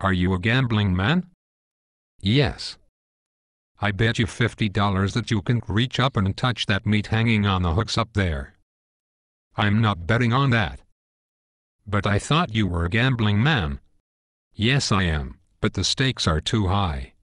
Are you a gambling man? Yes. I bet you $50 that you can reach up and touch that meat hanging on the hooks up there. I'm not betting on that. But I thought you were a gambling man. Yes I am, but the stakes are too high.